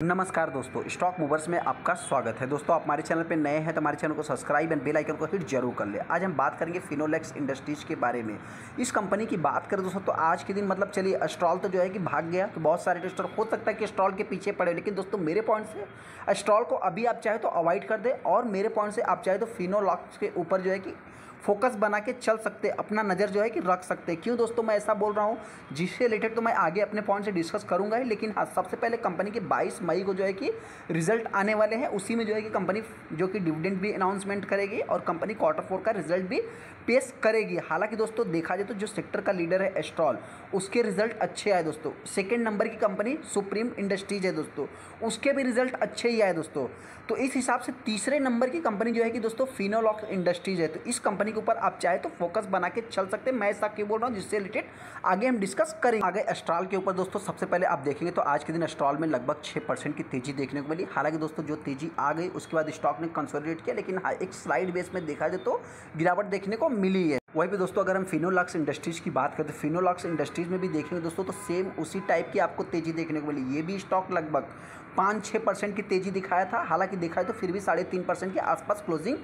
नमस्कार दोस्तों, stock movers में आपका स्वागत है। दोस्तों, आप हमारे चैनल पर नए हैं तो हमारे चैनल को सब्सक्राइब एंड बेल आइकन को हिट ज़रूर कर ले। आज हम बात करेंगे फिनोलेक्स इंडस्ट्रीज़ के बारे में। इस कंपनी की बात करें दोस्तों तो आज के दिन मतलब चलिए, स्टॉल तो जो है कि भाग गया तो बहुत सारे टेस्टर, हो सकता है कि स्टॉल के पीछे पड़े, लेकिन दोस्तों मेरे पॉइंट से, स्टॉल को अभी आप चाहे तो अवॉइड कर दे, और मेरे पॉइंट से आप चाहे तो फिनोलॉक्स के ऊपर जो है कि फोकस बना के चल सकते, अपना नज़र जो है कि रख सकते। क्यों दोस्तों मैं ऐसा बोल रहा हूँ? जिससे रिलेटेड तो मैं आगे अपने पॉइंट से डिस्कस करूँगा ही, लेकिन हाँ सबसे पहले कंपनी के 22 मई को जो है कि रिज़ल्ट आने वाले हैं, उसी में जो है कि कंपनी जो कि डिविडेंड भी अनाउंसमेंट करेगी और कंपनी क्वार्टर फोर का रिज़ल्ट भी पेश करेगी। हालाँकि दोस्तों देखा जाए तो जो सेक्टर का लीडर है एस्ट्रॉल उसके रिज़ल्ट अच्छे आए दोस्तों। सेकेंड नंबर की कंपनी सुप्रीम इंडस्ट्रीज़ है दोस्तों, उसके भी रिज़ल्ट अच्छे ही आए दोस्तों। तो इस हिसाब से तीसरे नंबर की कंपनी जो है कि दोस्तों फिनोलॉक इंडस्ट्रीज़ है। तो इस कंपनी के ऊपर आप चाहे तो फोकस बना के चल सकते हैं। मैं ऐसा क्यों बोल रहा हूँ, जिससे रिलेटेड आगे हम डिस्कस करेंगे। आगे एस्ट्रॉल के ऊपर दोस्तों, सबसे पहले आप देखेंगे तो आज के दिन एस्ट्रॉल में लगभग छः परसेंट की तेज़ी देखने को मिली। हालाँकि दोस्तों, जो तेज़ी आ गई, उसके बाद स्टॉक ने कंसोलिडेट किया, लेकिन हाँ एक स्लाइड बेस में देखा जाए तो गिरावट देखने को मिली है। वहीं पे दोस्तों, अगर हम फिनोलॉक्स इंडस्ट्रीज़ की बात करें तो फिनोलॉक्स इंडस्ट्रीज़ में भी देखेंगे दोस्तों तो सेम उसी टाइप की आपको तेज़ी देखने को मिली। ये भी स्टॉक लगभग पाँच छः परसेंट की तेज़ी दिखाया था। हालाँकि दिखाया तो फिर भी साढ़े तीन परसेंट के आसपास क्लोजिंग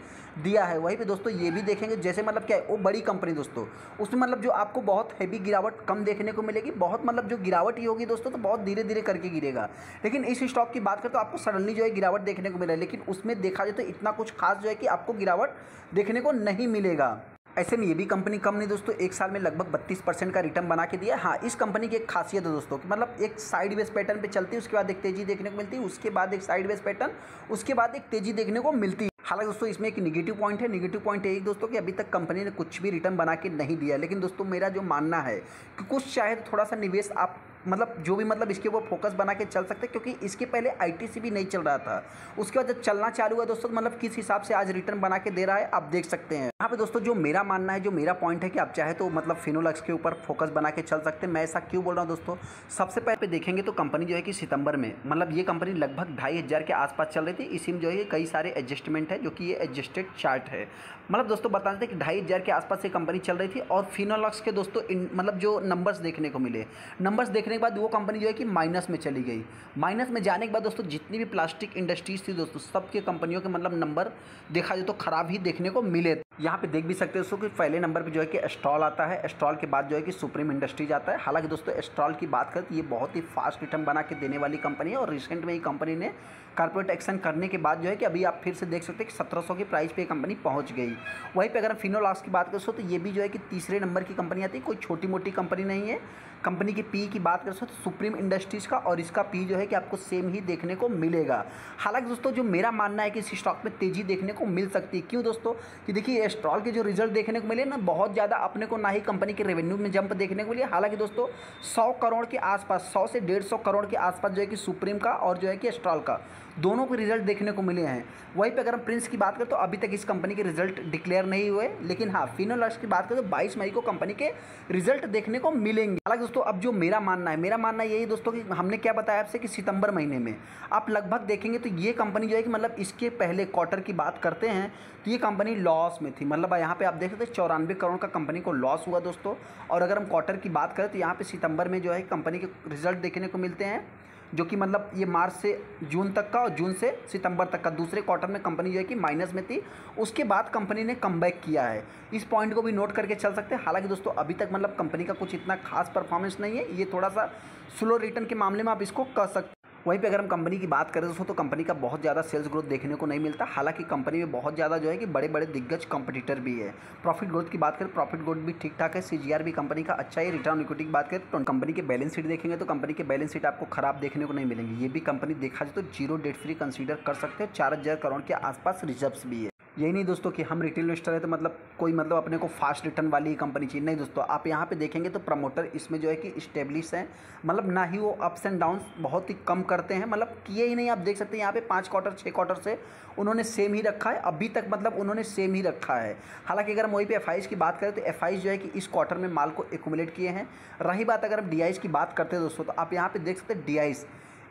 दिया है। वहीं पे दोस्तों, ये भी देखेंगे, जैसे मतलब क्या है, वो बड़ी कंपनी दोस्तों। उसमें मतलब जो आपको बहुत हैवी गिरावट कम देखने को मिलेगी, बहुत मतलब जो गिरावट ही होगी दोस्तों तो बहुत धीरे धीरे करके गिरेगा। लेकिन इस स्टॉक की बात करें तो आपको सडनली जो है गिरावट देखने को मिला लेकिन उसमें देखा जाए तो इतना कुछ खास जो है कि आपको गिरावट देखने को नहीं मिलेगा। ऐसे में ये भी कंपनी कम नहीं दोस्तों, एक साल में लगभग बत्तीस परसेंट का रिटर्न बना के दिया हाँ। इस कंपनी की एक खासियत है दोस्तों कि मतलब एक साइड वेज पैटर्न पे चलती है, उसके बाद एक तेज़ी देखने को मिलती है, उसके बाद एक साइड वेज पैटर्न उसके बाद एक तेज़ी देखने को मिलती है। हालाँकि दोस्तों, इसमें एक निगेटिव पॉइंट है। निगेटिव पॉइंट यही दोस्तों कि अभी तक कंपनी ने कुछ भी रिटर्न बना के नहीं दिया लेकिन दोस्तों, मेरा जो मानना है कि कुछ तो थोड़ा सा निवेश आप मतलब जो भी मतलब इसके ऊपर फोकस बना के चल सकते क्योंकि इसके पहले आईटीसी भी नहीं चल रहा था। उसके बाद जब चलना चालू हुआ, दोस्तों मतलब किस हिसाब से आज रिटर्न बना के दे रहा है, आप देख सकते हैं। यहाँ पे दोस्तों, जो मेरा मानना है, जो मेरा पॉइंट है कि आप चाहे तो मतलब फिनोलक्स के ऊपर फोकस बना के चल सकते हैं। मैं ऐसा क्यों बोल रहा हूँ दोस्तों, सबसे पहले देखेंगे तो कंपनी जो है कि सितंबर में मतलब ये कंपनी लगभग ढाई हज़ार के आसपास चल रही थी। इसी में जो है कई सारे एडजस्टमेंट है, जो कि ये एडजस्टेड चार्ट है। मतलब दोस्तों, बता देते कि ढाई हज़ार के आसपास ये कंपनी चल रही थी और फिनोलक्स के दोस्तों मतलब जो नंबर्स देखने को मिले नंबर्स देखने के बाद वो कंपनी जो है कि माइनस में चली गई। माइनस में जाने के बाद दोस्तों, जितनी भी प्लास्टिक इंडस्ट्रीज़ थी दोस्तों, सबके कंपनियों के मतलब नंबर देखा जाए तो ख़राब ही देखने को मिले यहाँ पे देख भी सकते हो दोस्तों कि पहले नंबर पे जो है कि एस्ट्रॉल आता है। एस्ट्रॉल के बाद जो है कि सुप्रीम इंडस्ट्रीज़ आता है। हालाँकि दोस्तों एस्ट्रॉल की बात करें तो ये बहुत ही फास्ट रिटर्न बना के देने वाली कंपनी है और रिसेंट में ही कंपनी ने कारपोरेट एक्शन करने के बाद जो है कि अभी आप फिर से देख सकते हैं कि सत्रह की प्राइस पे कंपनी पहुँच गई। वहीं पर अगर हम फिनोलॉक्स की बात करें तो ये भी जो है कि तीसरे नंबर की कंपनी आती है। कोई छोटी मोटी कंपनी नहीं है। कंपनी की पी की बात करें तो सुप्रीम इंडस्ट्रीज़ का और इसका पी जो है कि आपको सेम ही देखने को मिलेगा। हालाँकि दोस्तों, जो मेरा मानना है कि इस स्टॉक में तेज़ी देखने को मिल सकती है। क्यों दोस्तों? कि देखिए एस्ट्रॉल के जो रिज़ल्ट देखने को मिले ना, बहुत ज़्यादा अपने को ना ही कंपनी के रेवेन्यू में जंप देखने को मिले। हालाँकि दोस्तों, सौ करोड़ के आसपास, सौ से डेढ़ सौ करोड़ के आसपास जो है कि सुप्रीम का और जो है कि एस्ट्रॉल का। दोनों के रिज़ल्ट देखने को मिले हैं। वहीं पे अगर हम प्रिंस की बात करें तो अभी तक इस कंपनी के रिज़ल्ट डिक्लेयर नहीं हुए, लेकिन हाँ फिनोलक्स की बात करें तो बाईस मई को कंपनी के रिज़ल्ट देखने को मिलेंगे। हालाँकि दोस्तों, अब जो मेरा मानना है, मेरा मानना यही दोस्तों कि हमने क्या बताया आपसे कि सितंबर महीने में। आप लगभग देखेंगे तो ये कंपनी जो है कि मतलब इसके पहले क्वार्टर की बात करते हैं तो ये कंपनी लॉस में थी। मतलब यहाँ पे आप देख सकते चौरानवे करोड़ का कंपनी को लॉस हुआ दोस्तों। और अगर हम क्वार्टर की बात करें तो यहाँ पे सितंबर में जो है कंपनी के रिज़ल्ट देखने को मिलते हैं। जो कि मतलब ये मार्च से जून तक का और जून से सितंबर तक का। दूसरे क्वार्टर में कंपनी जो है कि माइनस में थी। उसके बाद कंपनी ने कम किया है। इस पॉइंट को भी नोट करके चल सकते हैं। हालाँकि दोस्तों, अभी तक मतलब कंपनी का कुछ इतना खास परफॉर्मेंस नहीं है। ये थोड़ा सा स्लो रिटर्न के मामले में आप इसको कह सकते वहीं पे अगर हम कंपनी की बात करें दोस्तों तो कंपनी का बहुत ज़्यादा सेल्स ग्रोथ देखने को नहीं मिलता। हालाँकि कंपनी में बहुत ज़्यादा जो है कि बड़े बड़े दिग्गज कंपटीटर भी है। प्रॉफिट ग्रोथ की बात करें प्रॉफिट ग्रोथ भी ठीक ठाक है सीजीआर भी कंपनी का अच्छा है रिटर्न इक्विटी की बात करें तो कंपनी के बैलेंस शीट देखेंगे तो कंपनी के बैलेंस शीट आपको खराब देखने को नहीं मिलेंगे। ये भी कंपनी देखा जाए तो ज़ीरो डेट फ्री कंसिडर कर सकते हैं। चार हज़ार करोड़ के आसपास रिज़र्व भी है। यही नहीं दोस्तों कि हम रिटेल इन्वेस्टर है तो मतलब कोई मतलब अपने को फास्ट रिटर्न वाली कंपनी चाहिए। नहीं दोस्तों, आप यहाँ पे देखेंगे तो प्रमोटर इसमें जो है कि स्टेब्लिश हैं। मतलब ना ही वो अप्स एंड डाउन्स बहुत ही कम करते हैं। मतलब किए ही नहीं, आप देख सकते हैं यहाँ पे पाँच क्वार्टर छः क्वार्टर से उन्होंने सेम ही रखा है। अभी तक मतलब उन्होंने सेम ही रखा है। हालाँकि अगर हम वहीं पर एफ़ की बात करें तो एफ़ जो है कि इस क्वार्टर में माल को एकुमुलेट किए हैं। रही बात अगर हम डी की बात करते हैं दोस्तों तो आप यहाँ पर देख सकते हैं डी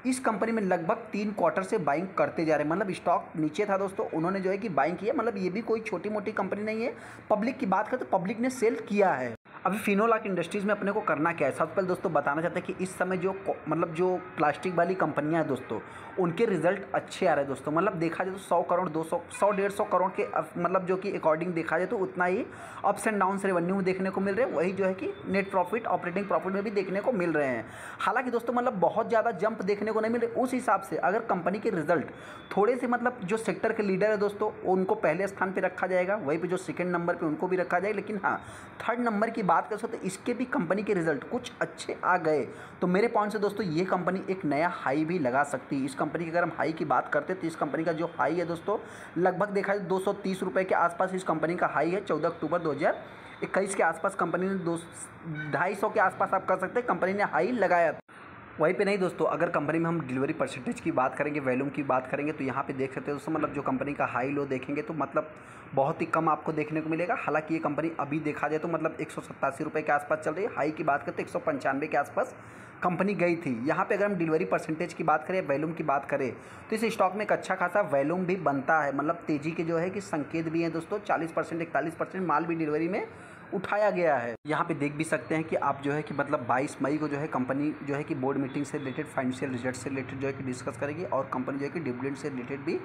इस कंपनी में लगभग तीन क्वार्टर से बाइंग करते जा रहे हैं। मतलब स्टॉक नीचे था दोस्तों, उन्होंने जो है कि बाइंग किया मतलब ये भी कोई छोटी मोटी कंपनी नहीं है। पब्लिक की बात करें तो पब्लिक ने सेल किया है। अभी फिनोलाक इंडस्ट्रीज़ में अपने को करना क्या है? सबसे पहले दोस्तों बताना चाहते हैं कि इस समय जो मतलब जो प्लास्टिक वाली कंपनियाँ हैं दोस्तों, उनके रिज़ल्ट अच्छे आ रहे हैं दोस्तों। मतलब देखा जाए तो सौ करोड़, दो सौ सौ डेढ़ सौ करोड़ के मतलब जो कि अकॉर्डिंग देखा जाए तो उतना ही अप्स एंड डाउन रेवेन्यू में देखने को मिल रहे हैं। वही जो है कि नेट प्रॉफिट ऑपरेटिंग प्रॉफिट में भी देखने को मिल रहे हैं। हालाँकि दोस्तों मतलब बहुत ज़्यादा जंप देखने को नहीं मिल रहे। उस हिसाब से अगर कंपनी के रिज़ल्ट थोड़े से मतलब जो सेक्टर के लीडर है दोस्तों, उनको पहले स्थान पर रखा जाएगा। वहीं पर जो सेकेंड नंबर पर उनको भी रखा जाएगा लेकिन हाँ थर्ड नंबर की बात कर सकते इसके भी कंपनी के रिज़ल्ट कुछ अच्छे आ गए। तो मेरे पॉइंट से दोस्तों, ये कंपनी एक नया हाई भी लगा सकती है। इस कंपनी की अगर हम हाई की बात करते तो इस कंपनी का जो हाई है दोस्तों, लगभग देखा जाए दो सौ के आसपास इस कंपनी का हाई है। चौदह अक्टूबर दो इक्कीस के आसपास कंपनी ने दो ढाई सौ के आसपास आप कर सकते हैं। कंपनी ने हाई लगाया वहीं पे नहीं दोस्तों, अगर कंपनी में हम डिलीवरी परसेंटेज की बात करेंगे वैल्यूम की बात करेंगे तो यहाँ पे देख सकते हैं दोस्तों मतलब जो कंपनी का हाई लो देखेंगे तो मतलब बहुत ही कम आपको देखने को मिलेगा। हालाँकि ये कंपनी अभी देखा जाए तो मतलब एक रुपए के आसपास चल रही है। हाई की बात करें तो एक सौ पंचानवे के आसपास कंपनी गई थी। यहाँ पे अगर हम डिलीवरी परसेंटेज की बात करें वैल्यूम की बात करें तो इस स्टॉक में एक अच्छा खासा वैल्यूम भी बनता है। मतलब तेज़ी के जो है कि संकेत भी हैं दोस्तों, चालीस परसेंट, इकतालीस परसेंट माल भी डिलीवरी में उठाया गया है। यहाँ पे देख भी सकते हैं कि आप जो है कि मतलब 22 मई को जो है कंपनी जो है कि बोर्ड मीटिंग से रिलेटेड, फाइनेंशियल रिज़ल्ट से रिलेटेड जो है कि डिस्कस करेगी और कंपनी जो है कि डिविडेंड से रिलेटेड भी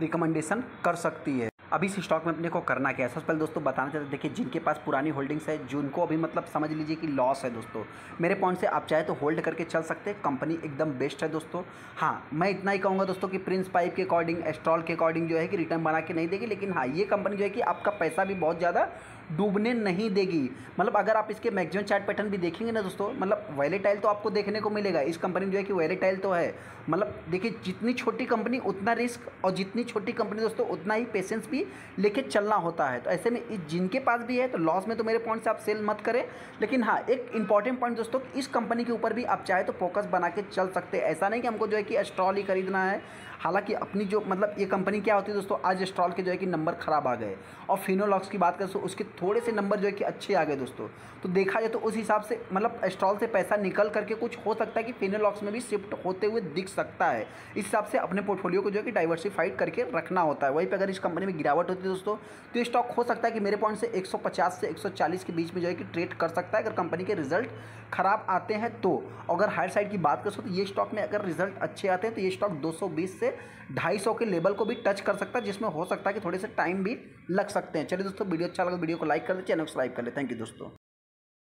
रिकमेंडेशन कर सकती है। अभी इस स्टॉक में अपने को करना क्या है? सबसे पहले दोस्तों बताना चाहते देखिए जिनके पास पुरानी होल्डिंग्स है, जिनको अभी मतलब समझ लीजिए कि लॉस है दोस्तों, मेरे पॉइंट से आप चाहे तो होल्ड करके चल सकते हैं, कंपनी एकदम बेस्ट है दोस्तों। हाँ मैं इतना ही कहूँगा दोस्तों कि प्रिंस पाइप के अकॉर्डिंग, एस्ट्रॉल के अकॉर्डिंग जो है कि रिटर्न बना के नहीं देगी, लेकिन हाँ ये कंपनी जो है कि आपका पैसा भी बहुत ज़्यादा डूबने नहीं देगी। मतलब अगर आप इसके मैक्सिमम चार्ट पैटर्न भी देखेंगे ना दोस्तों मतलब वैलेटाइल तो आपको देखने को मिलेगा। इस कंपनी जो है कि वैलेटाइल तो है। मतलब देखिए, जितनी छोटी कंपनी उतना रिस्क और जितनी छोटी कंपनी दोस्तों, उतना ही पेशेंस भी लेके चलना होता है। तो ऐसे में जिनके पास भी है तो लॉस में तो मेरे पॉइंट से आप सेल मत करें। लेकिन हाँ एक इंपॉर्टेंट पॉइंट दोस्तों, इस कंपनी के ऊपर भी आप चाहे तो फोकस बना के चल सकते हैं। ऐसा नहीं कि हमको जो है कि स्ट्रॉल ही खरीदना है। हालाँकि अपनी जो मतलब ये कंपनी क्या होती है दोस्तों, आज स्ट्रॉल के जो है कि नंबर ख़राब आ गए। और फिनोलॉक्स की बात करें तो उसके थोड़े से नंबर जो है कि अच्छे आ गए दोस्तों। तो देखा जाए तो उस हिसाब से मतलब स्ट्रॉल से पैसा निकल करके कुछ हो सकता है कि फिनोलॉक्स में भी शिफ्ट होते हुए दिख सकता है। इस हिसाब से अपने पोर्टफोलियो को जो है कि डाइवर्सिफाइड करके रखना होता है। वहीं पर अगर इस कंपनी में गिरावट होती है दोस्तों तो स्टॉक हो सकता है कि मेरे पॉइंट से 150 से 140 के बीच में जो है कि ट्रेड कर सकता है। अगर कंपनी के रिज़ल्ट खराब आते हैं तो अगर हायर साइड की बात करो तो ये स्टॉक में अगर रिज़ल्ट अच्छे आते हैं तो ये स्टॉक 220 से 250 के लेवल को भी टच कर सकता है, जिसमें हो सकता है कि थोड़े से टाइम भी लग सकते हैं। चलिए दोस्तों, वीडियो अच्छा लगा वीडियो को लाइक कर दे चैनल सब्सक्राइब कर ले। थैंक यू दोस्तों।